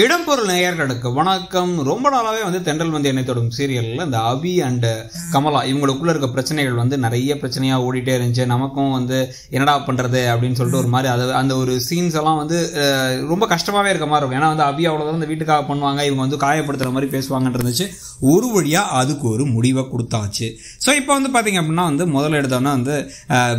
இடம்பொருள் நேயர்களுக்கு வணக்கம். ரொம்ப நாளாகவே வந்து தென்றல் வந்து என்னை தொடும் சீரியலில் இந்த அபி அண்ட் கமலா. இவங்களுக்குள்ளே இருக்க பிரச்சனைகள் வந்து நிறைய பிரச்சனையாக ஓடிட்டே இருந்துச்சு. நமக்கும் வந்து என்னடா பண்ணுறது அப்படின்னு சொல்லிட்டு ஒரு மாதிரி அது அந்த ஒரு சீன்ஸ் எல்லாம் வந்து ரொம்ப கஷ்டமாகவே இருக்க மாதிரி இருக்கும். ஏன்னா வந்து அபி அவ்வளவுதான் இந்த வீட்டுக்காக பண்ணுவாங்க. இவங்க வந்து காயப்படுத்துகிற மாதிரி பேசுவாங்கன்னு இருந்துச்சு. ஒரு வழியாக அதுக்கு ஒரு முடிவை கொடுத்தாச்சு. ஸோ இப்போ வந்து பார்த்திங்க அப்படின்னா வந்து முதல்ல எடுத்தோன்னா வந்து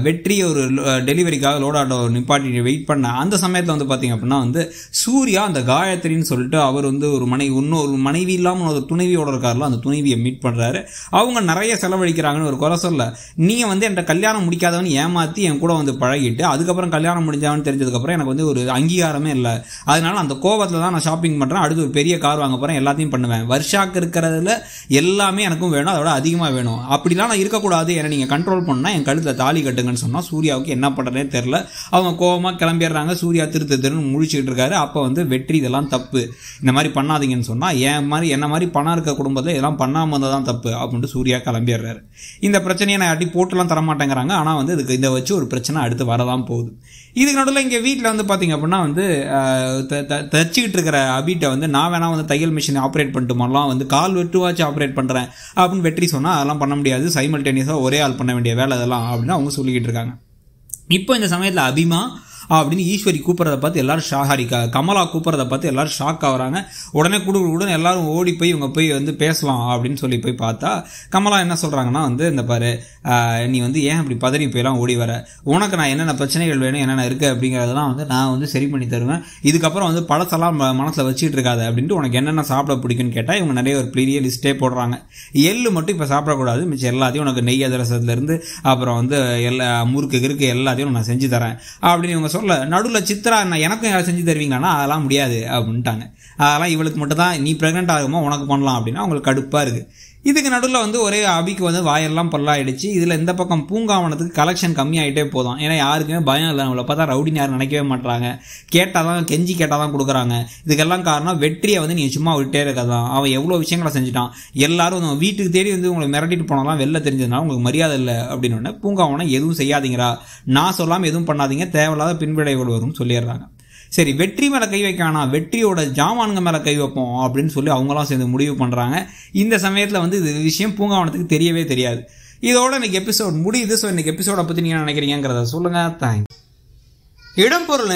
வெற்றி ஒரு டெலிவரிக்காக லோட் ஆட்டோ நிப்பாட்டி வெயிட் பண்ண அந்த சமயத்தில் வந்து பார்த்திங்க அப்படின்னா வந்து சூர்யா அந்த காயத்ரின்னு சொல்லிட்டு அவர் வந்து ஒரு மனைவி இன்னொரு மனைவி இல்லாமல் ஒரு துணைவியோட இருக்கார்ல அந்த துணைவியை மீட் பண்ணுறாரு அவங்க நிறைய செலவழிக்கிறாங்கன்னு ஒரு குறை சொல்ல. நீங்கள் வந்து என்கிட்ட கல்யாணம் முடிக்காதவன் ஏமாற்றி என் கூட வந்து பழகிட்டு அதுக்கப்புறம் கல்யாணம் முடிஞ்சவன் தெரிஞ்சதுக்கப்புறம் எனக்கு வந்து ஒரு அங்கீகாரமே இல்லை. அதனால அந்த கோபத்தில் தான் நான் ஷாப்பிங் பண்ணுறேன் அடுத்து ஒரு பெரிய கார் வாங்க போகிறேன் எல்லாத்தையும் பண்ணுவேன். வருஷாக்கு இருக்கிறதுல எல்லாமே எனக்கும் வேணும். அதோட அதிகமாக வேணும். அப்படிலாம் நான் இருக்கக்கூடாது. என்னை நீங்கள் கண்ட்ரோல் பண்ணால் என் கழுத்தில் தாலி கட்டுங்கன்னு சொன்னால் சூர்யாவுக்கு என்ன பண்ணுறதே தெரில அவங்க கோவமாக கிளம்பிடுறாங்க. சூர்யா திருத்த திருன்னு முழிச்சுக்கிட்டு இருக்காரு. அப்போ வந்து வெற்றி இதெல்லாம் தப்பு. தப்பு. இந்த மாதிரி பண்ணாதீங்கன்னு சொன்னால் என் மாதிரி என்ன மாதிரி பணம் இருக்க குடும்பத்தில் இதெல்லாம் பண்ணாமல் இருந்தால் தான் தப்பு அப்படின்ட்டு சூர்யா கிளம்பிடுறாரு. இந்த பிரச்சனையை நான் அடி போட்டுலாம் தர மாட்டேங்கிறாங்க ஆனால் வந்து இதுக்கு இதை வச்சு ஒரு பிரச்சனை அடுத்து வரதான் போகுது. இதுக்கு நடுவில் இங்கே வீட்டில் வந்து பார்த்தீங்க அப்படின்னா வந்து த- த- தச்சுக்கிட்டு இருக்கிற அபிட்டை வந்து நான் வேணா வந்து தையல் மிஷின் ஆப்ரேட் பண்ணிட்டுமாலாம் வந்து கால் வெட்டுவாச்சு ஆப்ரேட் பண்ணுறேன் அப்படின்னு வெற்றி சொன்னால் அதெல்லாம் பண்ண முடியாது. சைமல்டேனியஸாக ஒரே ஆள் பண்ண வேண்டிய வேலை இதெல்லாம் அப்படின்னு அவங்க சொல்லிக்கிட்டு இருக்காங்க. இப்போ இந்த சமயத்தில் அபிமா அப்படின்னு ஈஸ்வரி கூப்பிட்றத பார்த்து எல்லாரும் ஷா கமலா கூப்பிட்றத பார்த்து எல்லாரும் ஷாக் ஆகுறாங்க. உடனே கூட உடனே எல்லாரும் ஓடி போய் இவங்க போய் வந்து பேசலாம் அப்படின்னு சொல்லி போய் பார்த்தா கமலா என்ன சொல்கிறாங்கன்னா வந்து இந்த பாரு நீ வந்து ஏன் அப்படி பதறி போயெல்லாம் ஓடி வர? உனக்கு நான் என்னென்ன பிரச்சனைகள் வேணும் என்னென்ன இருக்குது அப்படிங்கிறதெல்லாம் வந்து நான் வந்து சரி பண்ணி தருவேன். இதுக்கப்புறம் வந்து பழசெல்லாம் ம- வச்சுட்டு இருக்காது அப்படின்ட்டு உனக்கு என்னென்ன சாப்பிட பிடிக்கும்னு கேட்டால் இவங்க நிறைய ஒரு பெரிய லிஸ்ட்டே போடுறாங்க. எள்ளு மட்டும் இப்போ சாப்பிடக்கூடாது. மிச்சம் எல்லாத்தையும் உனக்கு நெய் அதிரசத்துலேருந்து அப்புறம் வந்து எல்லா முறுக்கு கிறுக்கு எல்லாத்தையும் நான் செஞ்சு தரேன். அப்படின்னு இவங்க சொல்ல நடுவில் சித்ரா என்ன எனக்கும் யாரும் செஞ்சு தருவீங்களானா அதெல்லாம் முடியாது அப்படின்ட்டாங்க. அதெல்லாம் இவளுக்கு மட்டும் தான் நீ ப்ரெக்னென்ட் ஆகுமோ உனக்கு பண்ணலாம் அப்படின்னா அவங்களுக்கு கடுப்பாக இருக்குது இதுக்கு நடுவில் வந்து ஒரே அபிக்கு வந்து வாயெல்லாம் பல்லாயிடுச்சு. இதில் இந்த பக்கம் பூங்காவனத்துக்கு கலெக்ஷன் கம்மியாயிட்டே போதும். ஏன்னா யாருக்குமே பயம் இல்லை. அவங்கள பார்த்தா ரவுடின்னு யாரும் நினைக்கவே மாட்டாங்க கேட்டால் தான் கெஞ்சி கேட்டால் தான் கொடுக்குறாங்க. இதுக்கெல்லாம் காரணம் வெற்றியை வந்து நீ சும்மா விட்டே இருக்கதான். அவன் எவ்வளோ விஷயங்களை செஞ்சுட்டான். எல்லாரும் வந்து அவன் வீட்டுக்கு தேடி வந்து உங்களை மிரட்டிட்டு போனாலாம் வெளில தெரிஞ்சதுனால உங்களுக்கு மரியாதை இல்லை அப்படின்னு பூங்காவனம் எதுவும் செய்யாதீங்கடா. நான் சொல்லாமல் எதுவும் பண்ணாதீங்க. தேவையில்லாத பின்விளைவுகள் வரும்னு சொல்லிடுறாங்க. சரி வெற்றி மேலே கை வைக்கானா வெற்றியோட ஜாமான்க மேலே கை வைப்போம் அப்படின்னு சொல்லி அவங்களாம் சேர்ந்து முடிவு பண்ணுறாங்க இந்த சமயத்தில் வந்து இது விஷயம் பூங்காவனத்துக்கு தெரியவே தெரியாது. இதோட இன்னைக்கு எபிசோட் முடியுது. ஸோ இன்னைக்கு எபிசோட பற்றி நீங்கள் நினைக்கிறீங்கிறத சொல்லுங்கள் தேங்க்ஸ் இடம் பொருள்